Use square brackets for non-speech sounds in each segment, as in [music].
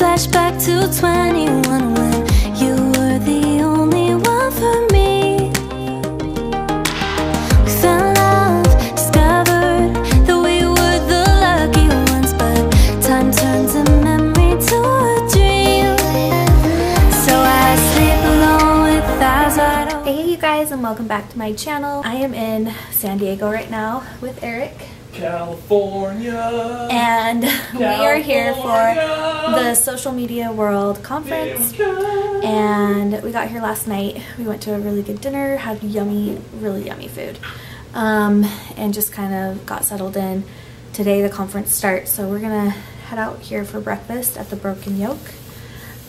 flashback to 21 when you were the only one for me. We fell in love, discovered that we were the lucky ones, but time turns a memory to a dream. So I sleep alone with wide open. Hey you guys and welcome back to my channel. I am in San Diego right now with Eric California. and [laughs] we are here for the Social Media World Conference and we got here last night. We went to a really good dinner, had yummy, really yummy food um, and just kind of got settled in. Today the conference starts so we're gonna head out here for breakfast at the Broken Yolk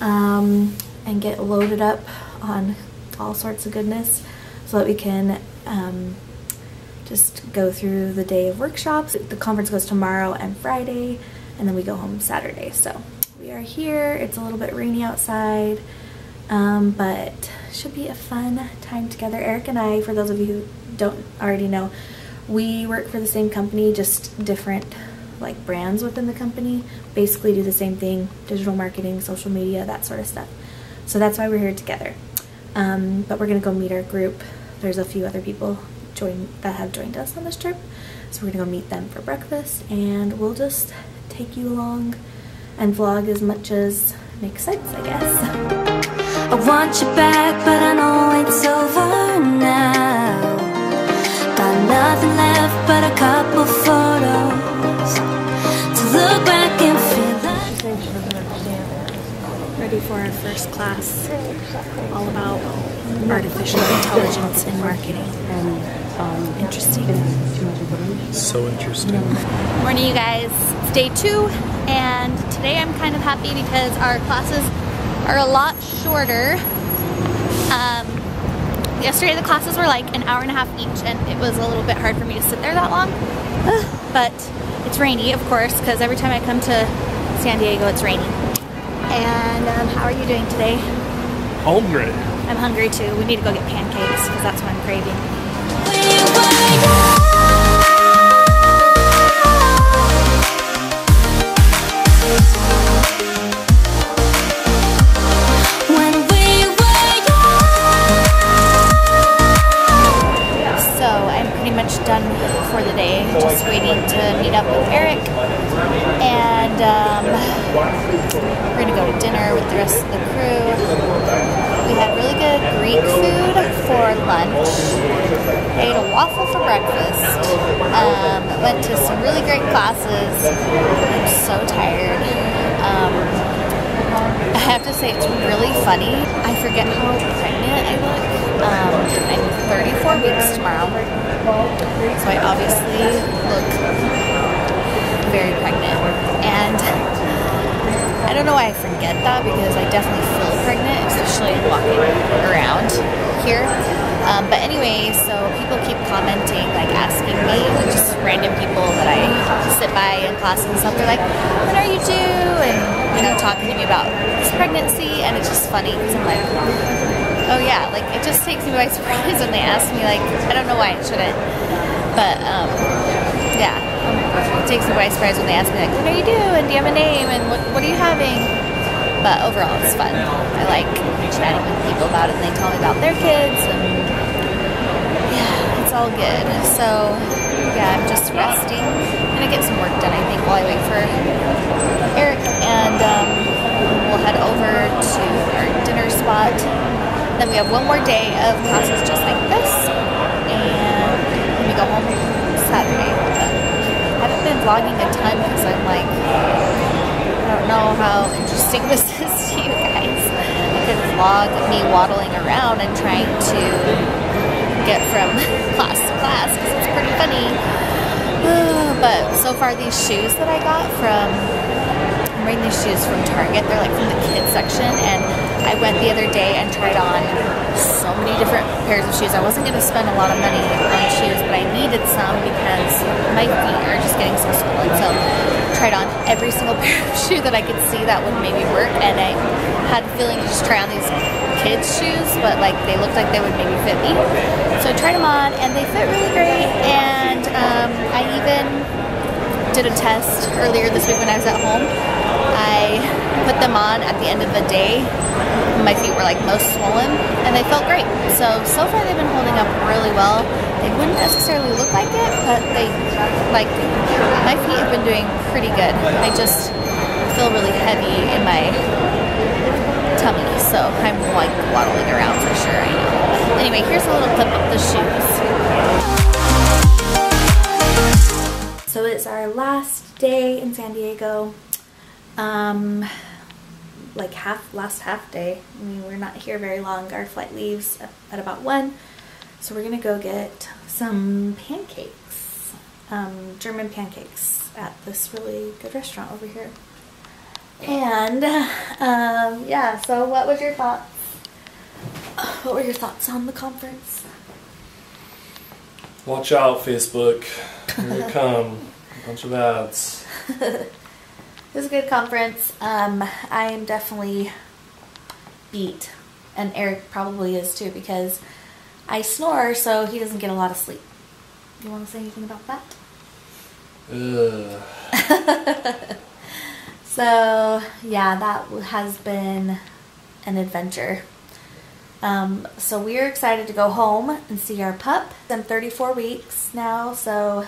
um, and get loaded up on all sorts of goodness so that we can um, just go through the day of workshops. The conference goes tomorrow and Friday, and then we go home Saturday. So we are here. It's a little bit rainy outside, um, but should be a fun time together. Eric and I, for those of you who don't already know, we work for the same company, just different like brands within the company. Basically do the same thing, digital marketing, social media, that sort of stuff. So that's why we're here together. Um, but we're gonna go meet our group. There's a few other people join that have joined us on this trip. So we're gonna go meet them for breakfast and we'll just take you along and vlog as much as makes sense, I guess. I want you back, but I know it's over now. Got nothing left but a couple photos to look back and feel like. Ready for our first class, all about artificial intelligence and marketing. Interesting. So interesting. Morning, you guys. It's day two, and today I'm kind of happy because our classes are a lot shorter. Um, yesterday, the classes were like an hour and a half each, and it was a little bit hard for me to sit there that long. [sighs] But it's rainy, of course, because every time I come to San Diego, it's rainy. And um, how are you doing today? Hungry. I'm hungry too. We need to go get pancakes because that's what I'm craving. We waiting to meet up with Eric. And um, we're gonna go to dinner with the rest of the crew. We had really good Greek food for lunch. Ate a waffle for breakfast. Um, went to some really great classes. I'm so tired. Um, I have to say it's really funny. I forget how pregnant I look. Um, I'm 34 weeks tomorrow, so I obviously look very pregnant. And I don't know why I forget that because I definitely feel pregnant, especially walking around here. Um, but anyway, so people keep commenting, like asking me, just random people that I sit by in class and stuff. They're like, "When are you due?" And you know, talking to me about this pregnancy, and it's just funny because I'm like, "Oh yeah," like it just takes me by surprise when they ask me. Like, I don't know why it shouldn't, but um, yeah, it takes me by surprise when they ask me like, what are you due?" and "Do you have a name?" and "What, what are you having?" But overall, it's fun. I like chatting with people about it, and they tell me about their kids, and yeah, it's all good. So yeah, I'm just resting. I'm gonna get some work done, I think, while I wait for Eric, and um, we'll head over to have one more day of classes just like this, and we go home Saturday. But I haven't been vlogging a ton because I'm like, I don't know how interesting [laughs] this is to you guys. I could vlog me waddling around and trying to get from [laughs] class to class because it's pretty funny. [sighs] But so far, these shoes that I got from I'm wearing these shoes from Target. They're like from the kids section, and I went the other day and tried on so many different pairs of shoes. I wasn't going to spend a lot of money on shoes, but I needed some because my feet are just getting so swollen. So tried on every single [laughs] pair of shoe that I could see that would maybe work, and I had the feeling to just try on these kids shoes, but like they looked like they would maybe fit me. So I tried them on, and they fit really great. And um, I even did a test earlier this week when I was at home. I put them on at the end of the day, my feet were like most swollen and they felt great. So, so far they've been holding up really well. They wouldn't necessarily look like it, but they, like, my feet have been doing pretty good. I just feel really heavy in my tummy, so I'm like waddling around for sure. I know. Anyway, here's a little clip of the shoes. So it's our last day in San Diego. Um, like half last half day. I mean, we're not here very long. Our flight leaves at about one, so we're gonna go get some pancakes, um, German pancakes at this really good restaurant over here. And um, yeah, so what was your thoughts? What were your thoughts on the conference? Watch out, Facebook. Here they [laughs] come. A bunch of ads. [laughs] It was a good conference. Um, I am definitely beat, and Eric probably is too because I snore, so he doesn't get a lot of sleep. You want to say anything about that? Ugh. [laughs] So yeah, that has been an adventure. Um, so we're excited to go home and see our pup. I'm 34 weeks now, so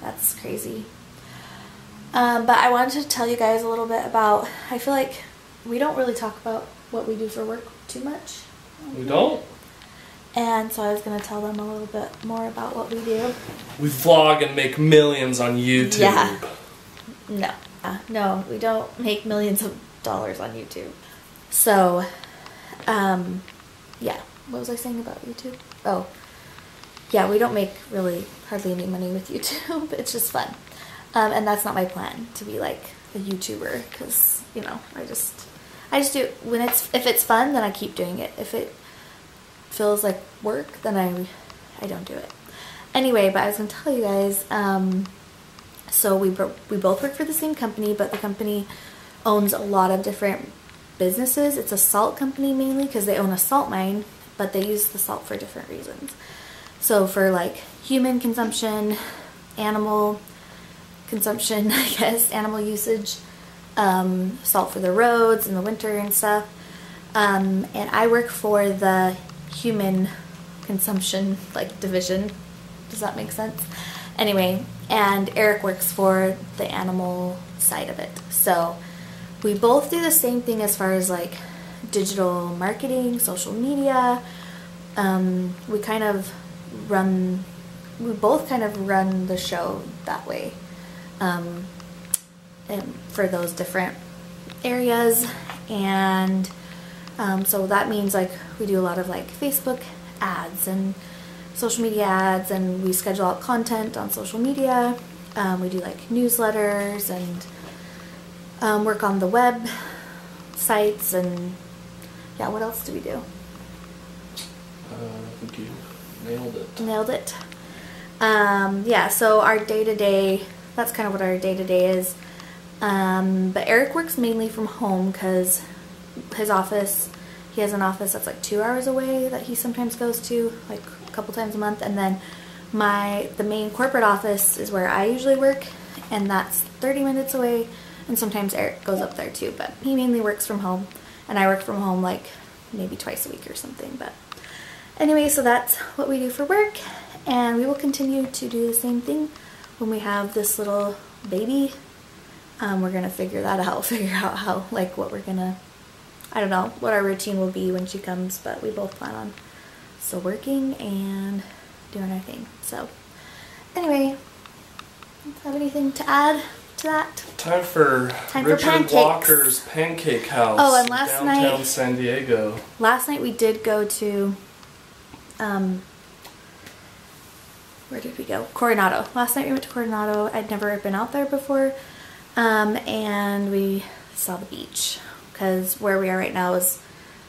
that's crazy. Um, but I wanted to tell you guys a little bit about. I feel like we don't really talk about what we do for work too much, We don't? and so I was gonna tell them a little bit more about what we do. We vlog and make millions on YouTube. Yeah. No. No, we don't make millions of dollars on YouTube. So, um, yeah. What was I saying about YouTube? Oh, yeah, we don't make really hardly any money with [laughs] YouTube. it's just fun. Um, and that's not my plan to be like a YouTuber because, you know, I just, I just do, when it's, if it's fun, then I keep doing it. If it feels like work, then I, I don't do it. Anyway, but I was to tell you guys, um, so we we both work for the same company, but the company owns a lot of different businesses. It's a salt company mainly because they own a salt mine, but they use the salt for different reasons. So for like human consumption, animal consumption, [laughs] I guess, animal usage, um, salt for the roads in the winter and stuff. Um, and I work for the human consumption like division. Does that make sense? Anyway, and Eric works for the animal side of it. So we both do the same thing as far as like digital marketing, social media. Um, we kind of run, we both kind of run the show that way um, for those different areas. And um, so that means like we do a lot of like Facebook ads and social media ads and we schedule out content on social media. Um, we do like newsletters and um, work on the web sites and yeah, what else do we do? Uh, I think you nailed it. Nailed it. Um, yeah, so our day to day, that's kind of what our day to day is. Um, but Eric works mainly from home because his office, he has an office that's like two hours away that he sometimes goes to, like a couple times a month. And then my, the main corporate office is where I usually work, and that's 30 minutes away. And sometimes Eric goes up there too, but he mainly works from home. And I work from home like maybe twice a week or something, but Anyway, so that's what we do for work, and we will continue to do the same thing when we have this little baby. Um, we're gonna figure that out, [laughs] figure out how, like, what we're gonna, I don't know, what our routine will be when she comes, but we both plan on still working and doing our thing. So, anyway, have anything to add to that? Time for Time for Richard pancakes. Walker's Pancake House. Oh, and last downtown night- San Diego. Last night we did go to, um, where did we go? Coronado. Last night we went to Coronado. I'd never been out there before, um, and we saw the beach because where we are right now is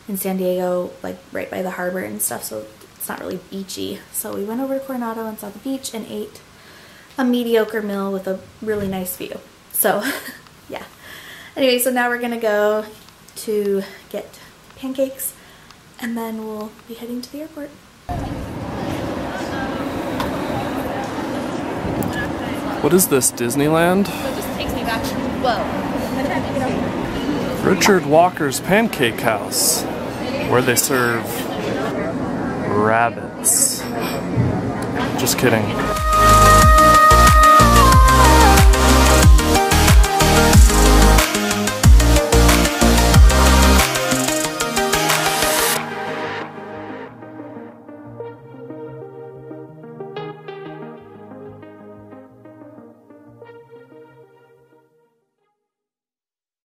in San Diego, like right by the harbor and stuff. So it's not really beachy. So we went over to Coronado and saw the beach and ate a mediocre meal with a really nice view. So, [laughs] yeah. Anyway, so now we're gonna go to get pancakes and then we'll be heading to the airport. What is this, Disneyland? So it just takes me back. Whoa. Richard Walker's Pancake House, where they serve rabbits. Just kidding.